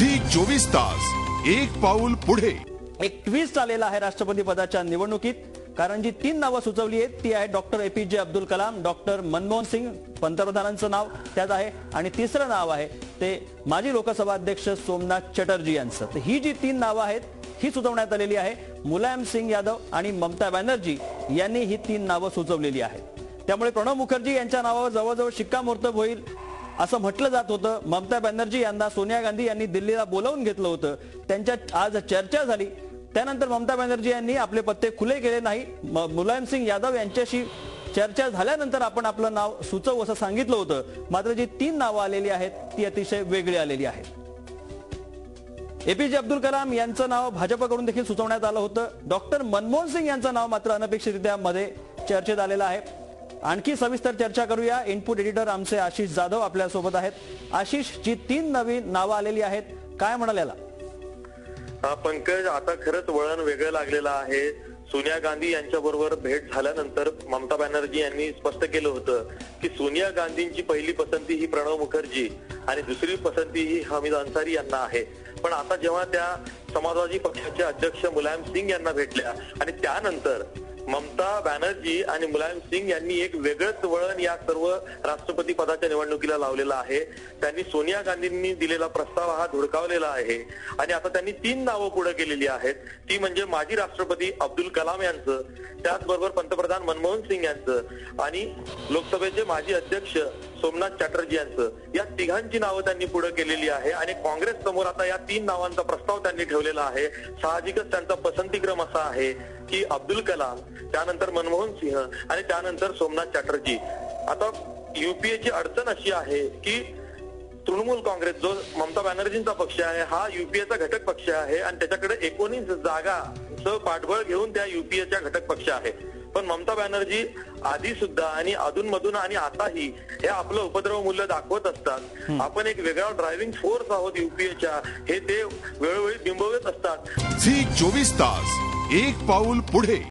Zee चोवीस तास एक पाऊल पुढे. एक ट्विस्ट आलेला आहे राष्ट्रपती पदाच्या निवडणुकीत. कारण जी तीन नावं सुचवली आहेत ती आहे doctor APJ Abdul Kalam doctor Manmohan Singh पंतप्रधानांचं नाव त्यात आहे. आणि तिसरं नाव आहे ते माजी लोकसभा अध्यक्ष सोमनाथ चटर्जी यांचं. तर ही जी तीन नावं आहेत ही सुचवण्यात आलेली आहे मुलायम सिंग यादव आणि ममता बॅनर्जी यांनी ही तीन नावं सुचवलेली आहेत. त्यामुळे प्रणव मुखर्जी यांच्या नावावर जवळजवळ शिक्कामोर्तब होईल. असं म्हटलं जात होतं. ममता बॅनर्जी यांना सोनिया गांधी यांनी दिल्लीला बोलावून घेतलं होतं. त्यांच्या आज चर्चा झाली. त्यानंतर ममता बॅनर्जी यांनी आपले पत्ते खुले केले नाही. म- मुलायम सिंग यादव यांच्याशी चर्चा झाल्यानंतर आपण आपलं नाव सुचवू असं सांगितलं होतं. मात्र जी तीन नावं आलेली आहेत ती अतिशय वेगळी आलेली आहेत. एपीजे अब्दुल कलाम यांचं नाव भाजपकडून देखील सुचवण्यात आलं होतं. डॉक्टर मनमोहन सिंग यांचं नाव मात्र अनपेक्षितरित्या मध्ये चर्चेत आलेलं आहे. आणखी सविस्तर चर्चा करूया. इनपुट एडिटर आमचे आशिष जाधव आपल्यासोबत आहेत. आशिष जी तीन नवीन नावं आलेली आहेत काय म्हणाल्याला? पंकज आता खरंच वळण वेगळं लागलेलं आहे. सोनिया गांधी यांच्या बरोबर भेट झाल्यानंतर ममता बॅनर्जी यांनी स्पष्ट केलं होतं की सोनिया गांधींची पहिली पसंती ही प्रणव मुखर्जी आणि दुसरी पसंती ही हमीद अन्सारी यांना आहे. पण आता जेव्हा त्या समाजवादी पक्षाचे अध्यक्ष मुलायम सिंग यांना भेटल्या आणि त्यानंतर ममता बॅनर्जी आणि मुलायम सिंग यांनी एक वेगळंच वळण या सर्व राष्ट्रपती पदाच्या निवडणुकीला लावलेलं आहे. त्यांनी सोनिया गांधींनी दिलेला प्रस्ताव हा धुडकावलेला आहे. आणि आता त्यांनी तीन नावं पुढे केलेली आहेत. ती म्हणजे माजी राष्ट्रपती अब्दुल कलाम यांचं त्याचबरोबर पंतप्रधान मनमोहन सिंग यांचं आणि लोकसभेचे माजी अध्यक्ष सोमनाथ चॅटर्जी यांचं. या तिघांची नावं त्यांनी पुढे केलेली आहे आणि काँग्रेस समोर आता या तीन नावांचा प्रस्ताव त्यांनी ठेवलेला आहे. साहजिकच त्यांचा पसंतीक्रम असा आहे की अब्दुल कलाम त्यानंतर मनमोहन सिंह आणि त्यानंतर सोमनाथ चॅटर्जी. आता युपीएची अडचण अशी आहे की तृणमूल काँग्रेस जो ममता बॅनर्जींचा पक्ष आहे हा युपीएचा घटक पक्ष आहे आणि त्याच्याकडे एकोणीस जागा पाठबळ घेऊन त्या युपीएच्या घटक पक्ष आहे. पण ममता बॅनर्जी आधी सुद्धा आणि अधूनमधून आणि आताही हे आपलं उपद्रव मूल्य दाखवत असतात. आपण एक वेगळा ड्रायव्हिंग फोर्स आहोत युपीएच्या हे ते वेळोवेळी बिंबवत असतात. झी चोवीस तास एक पाऊल पुढे.